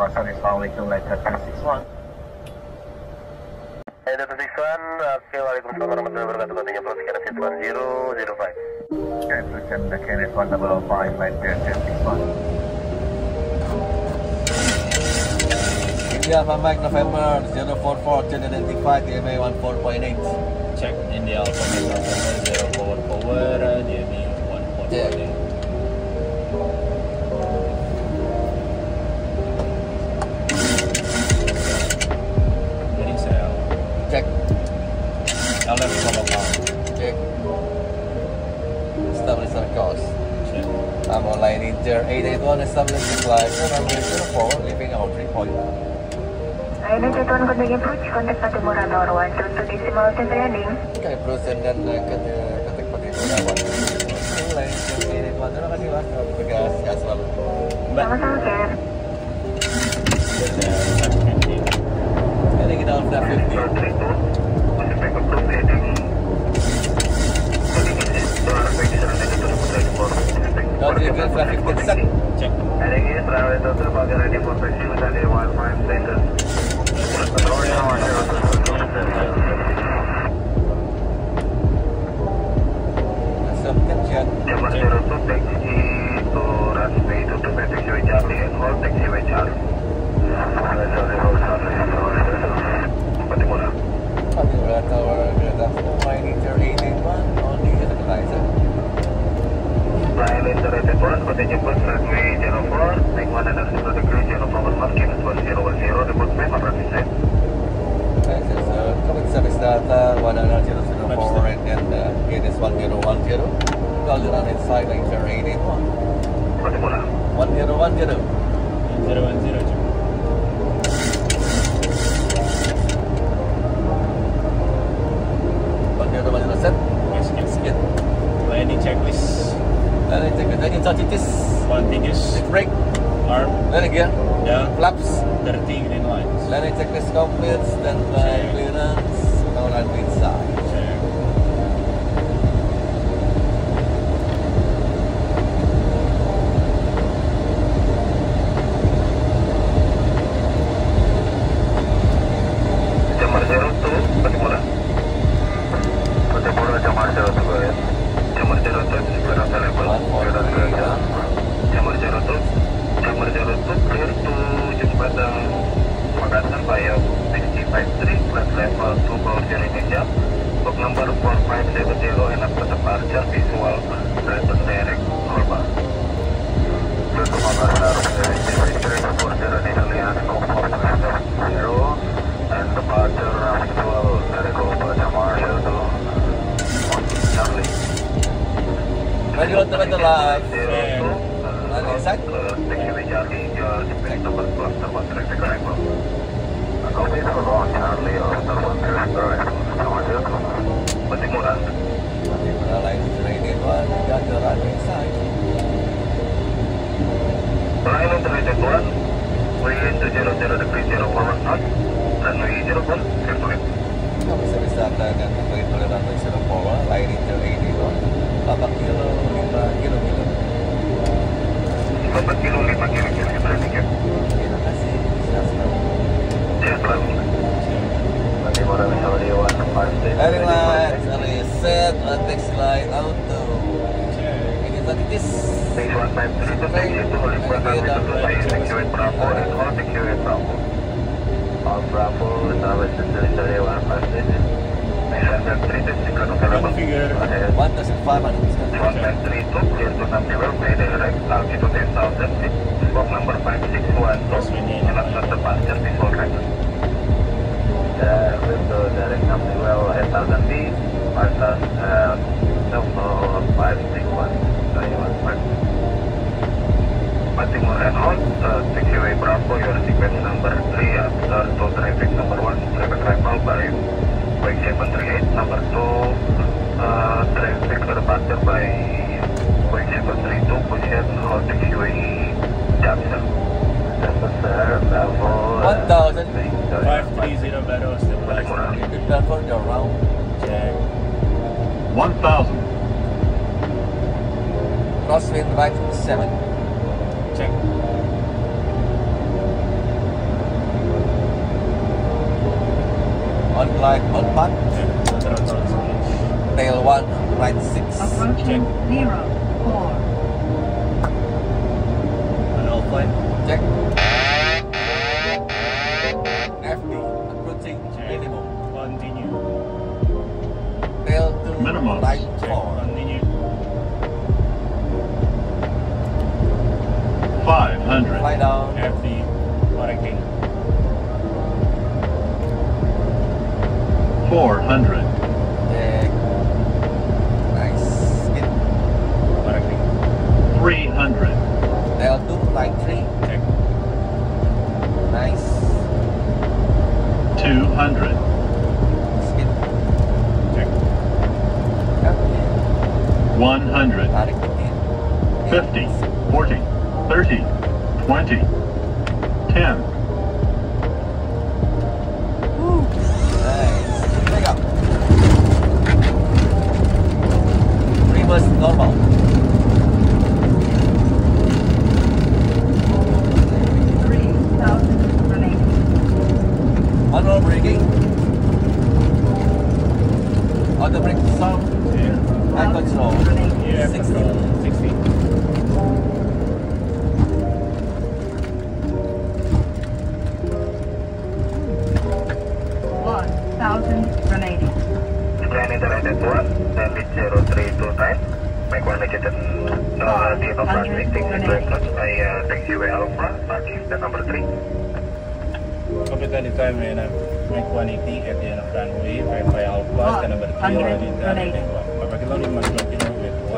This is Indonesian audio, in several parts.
Alasan Assalamualaikum Laika 1061 Hey, Dr. Sixwan, Waalaikumsalam warahmatullahi wabarakatuh 30 sekian, seat 1005 Okay, please check the carrier 105, line 1061 India, Mike November 044, 1095, DMA 14.8 Check India, Alpha Mike November 04 over, DMA 14.8 Check I'm online inter 881 establishing flight runway 04 leaving our 3 point Aina jatuhan kontak approach, kontak Patimura Norwan, to decimal ten landing. Okay, Bruce and then uh, kat, katik pati itu dapat mulai ini tuan terima kasih mas tegas selalu Mbak Sama-sama, Ken. Ini kita udah 50 get flight 15 set Check Heading east, runway 23, Bulgaria ready for taxi with only 15 seconds. Authority on 0 Assumption check Jamar 02, taxi to runway 22, taxiway Charlie and hold taxiway Charlie. 1, continue bus runway 04, make 160 degree, 0 forward mark, QNS 1010, report me, approach set. This is uh, coming service data 10004 and then uh, it is 1010 Call it on inside inter 881 Patimura. 1010 010 check Pakai rumah jelas set Yes, yes. Skid Landing checklist Then I take it again, touch. Continuous. Take. Arm. Then again. Flaps. 30 green lines. Then I complete, then by. One traffic arrival. Jamar 02. Patimura. Patimura line inter 881 Dan the runway inside Line integrated one, to 00 degree 0 forward north, runway 04, clear to land. Kami service data dan kembali runway 04 Line inter 881 8 kilo 156. Heading lights, reset, light, auto. Ini tadi Bravo and all taxiway Bravo. All Bravo, service to Missouri 156. Nine hundred three to Secret available. Configure. Ahead. 1500. One nine three two, clear to Namdewell, may direct, altitude 10,000 feet. Book number 5612, and after departure, visual record. Uh, window direct Namdewell, 10,000 feet. Martas, uh, number 561, 91. Patimura and all, uh, taxiway Bravo, your sequence number 3 after to traffic number 1, traffic arrival by Wing 738, number 2, uh, traffic by Wing 732, position hold taxiway Jackson. Number sir, Bravo. 1000. 530 One thousand. Crosswind right seven. Check. On glide on path. Tail one right six. Approaching Check. zero four. 100. Nice. 300. They'll do like 3. Okay. Nice. 200. Okay. 100. 50, 40, 30, 20, Yeah, 60. control. 60. One thousand remaining. Scan Internet 1, and it's 0329. Make one negative uh, the upper meeting and breakfast by uh, taxiway Alpha, parking the number 3. Capital time and make 180 at the end of runway, verify alpha, stand number 3, Hundred ready, done, remaining. take off.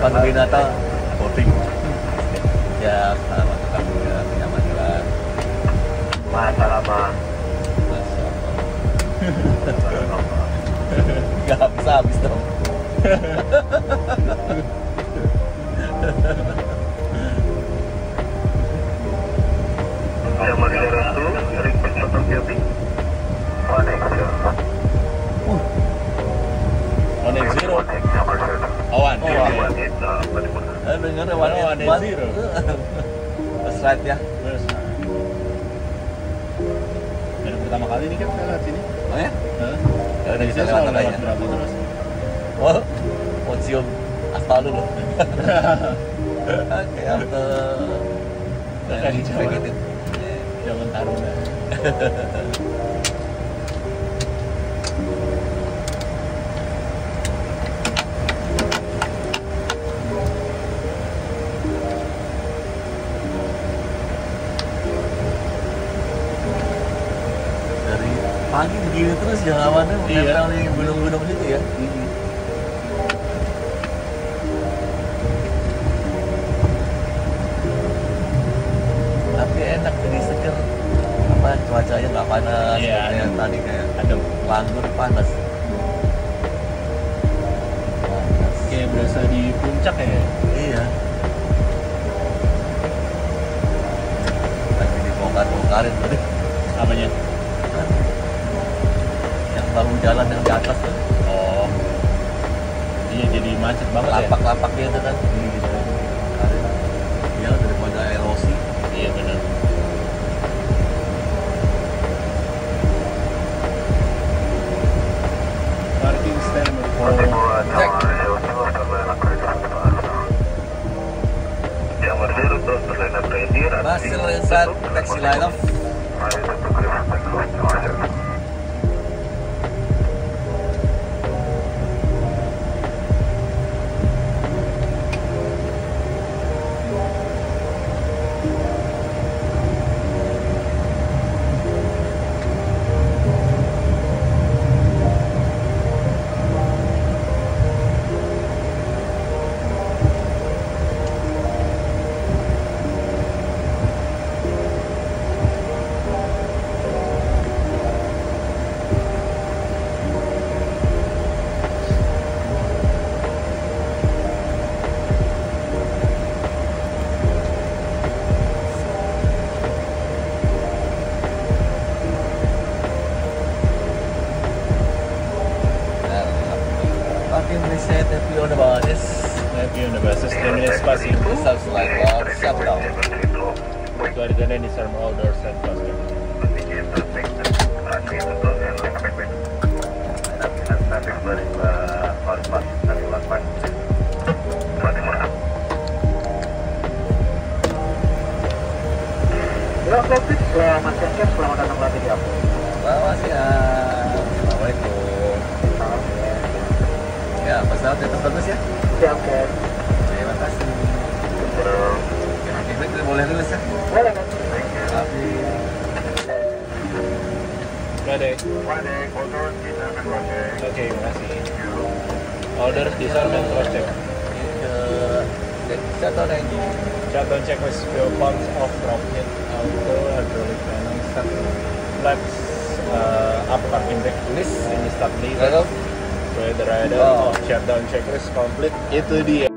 Vina Panduwinata boarding. Ya, selamat datang ke Vina Panduwinata. Masalah Masya Allah. Gak habis-habis dong. Jamur 02, request motor POP. One X, zero. one X, Jamur 02. One. One eight, masih murah. Eh, eight eight one. zero. Slide ya. Terus. Baru pertama kali nih kan kita lihat sini. Oh ya? Hah? Ya udah bisa lewat lewat berapa terus? Oh, cium aspal dulu. Oke, after Kayak zaman- terus ya awannya Iya. menempel di gunung-gunung situ ya. Tapi enak jadi seger. cuacanya nggak panas Iya, kayak adem. tadi kayak Adem. Langgur panas panas Kayak berasa di puncak ya. iya lagi dibongkar-bongkarin tadi jalan yang di atas tuh Oh. Iya jadi macet banget ya. lapak-lapak dia tuh kan. Gitu. Bongkarin ya daripada erosi. Iya benar. Parking stand for ready masih lensan taxi line off Parking reset happy on the bonus Happy on the buses, 3 minutes passing. Sounds like love shutdown. Keluarga disarm all doors and close Halo Kopit, selamat siang, selamat datang lagi di aku. Selamat siang pesawat itu bagus ya Siap, Ken. Terima kasih Oke, baik, boleh rilis ya Boleh, Ken. Tapi Ready? Friday, Kotor, kita akan project. Oke, makasih. Order disarm and cross check. shutdown engine Shutdown checklist fuel pumps off rocket auto hydraulic panel set flaps uh, up parking brake list ini start the rider Oh. shutdown checklist complete itu dia